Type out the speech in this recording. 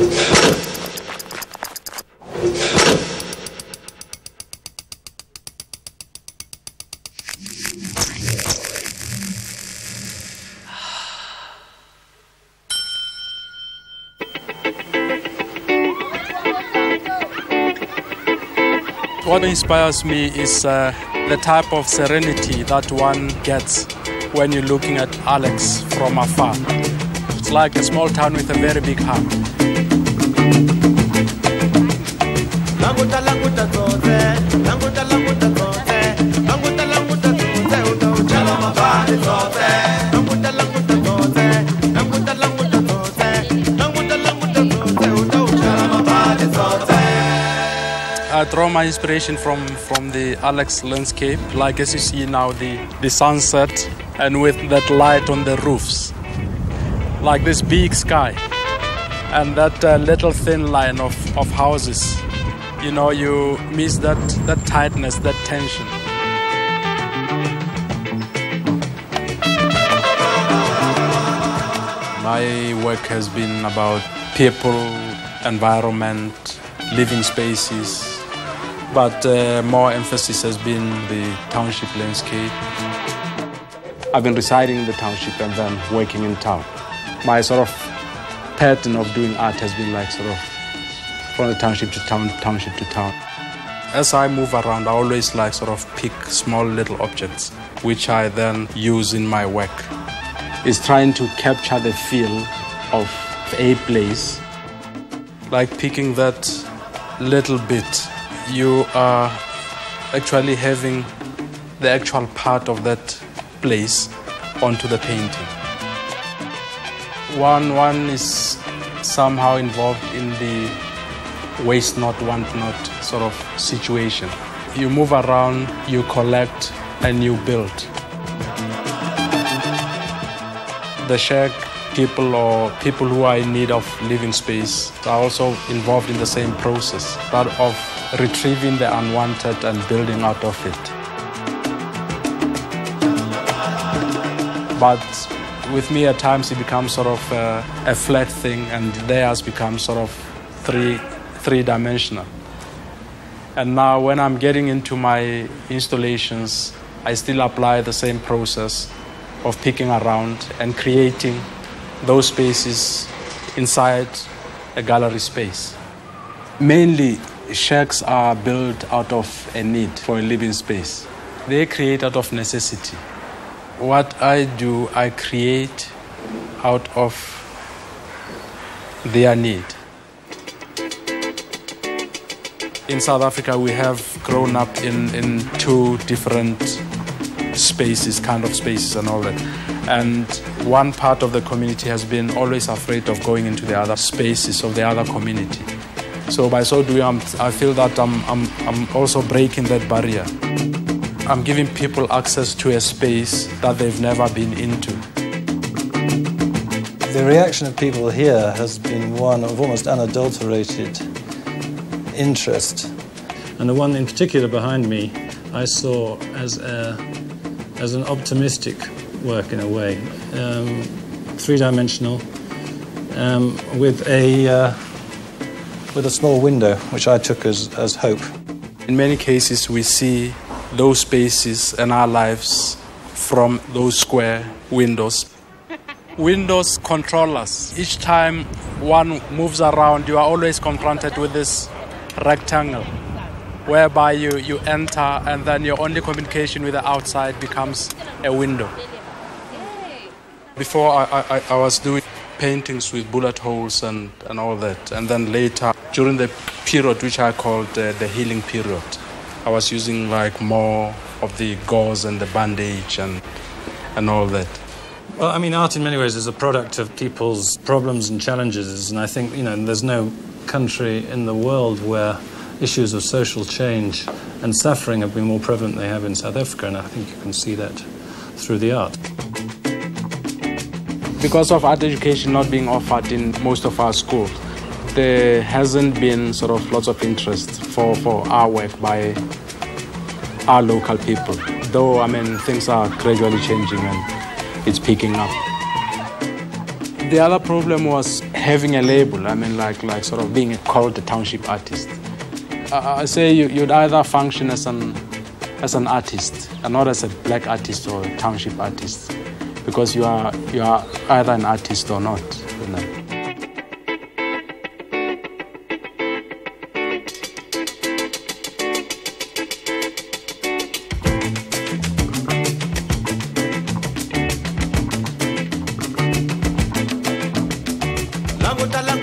What inspires me is uh, the type of serenity that one gets when you're looking at Alex from afar. It's like a small town with a very big heart. Languta languta languta languta languta languta languta languta languta languta languta languta I draw my inspiration from, from the Alex landscape, like as you see now the, the sunset and with that light on the roofs, like this big sky and that uh, little thin line of, of houses. You know, you miss that, that tightness, that tension. My work has been about people, environment, living spaces, but uh, more emphasis has been the township landscape. I've been residing in the township and then working in town. My sort of pattern of doing art has been like sort of from the township to town, township to town. As I move around, I always like sort of pick small little objects, which I then use in my work. Is trying to capture the feel of a place, like picking that little bit. You are actually having the actual part of that place onto the painting. One one is somehow involved in the waste not want not sort of situation. You move around, you collect, and you build. The shack people or people who are in need of living space are also involved in the same process, that of retrieving the unwanted and building out of it. But with me, at times it becomes sort of a, a flat thing, and theirs becomes sort of three three dimensional. And now, when I'm getting into my installations, I still apply the same process of picking around and creating those spaces inside a gallery space. Mainly, shacks are built out of a need for a living space. They create out of necessity. What I do, I create out of their need. In South Africa, we have grown up in, in two different spaces, kind of spaces, and all that. And one part of the community has been always afraid of going into the other spaces of the other community. So by so doing, I'm, I feel that I'm, I'm, I'm also breaking that barrier. I'm giving people access to a space that they've never been into. The reaction of people here has been one of almost unadulterated interest. And the one in particular behind me, I saw as, a, as an optimistic work in a way, um, three dimensional, um, with, a, uh, with a small window, which I took as, as hope. In many cases, we see those spaces and our lives from those square windows. Windows control us. Each time one moves around, you are always confronted with this rectangle whereby you, you enter and then your only communication with the outside becomes a window. Before I, I, I was doing paintings with bullet holes and, and all that. And then later, during the period which I called uh, the healing period, I was using like more of the gauze and the bandage and, and all that. Well, I mean, art in many ways is a product of people's problems and challenges, and I think, you know, there's no country in the world where issues of social change and suffering have been more prevalent than they have in South Africa, and I think you can see that through the art. Because of art education not being offered in most of our schools, there hasn't been sort of lots of interest for, for our work by our local people. Though, I mean, things are gradually changing and it's picking up. The other problem was having a label. I mean, like like sort of being called a township artist. I, I say you, you'd either function as an as an artist and not as a black artist or a township artist, because you are you are either an artist or not. You know. vuelta la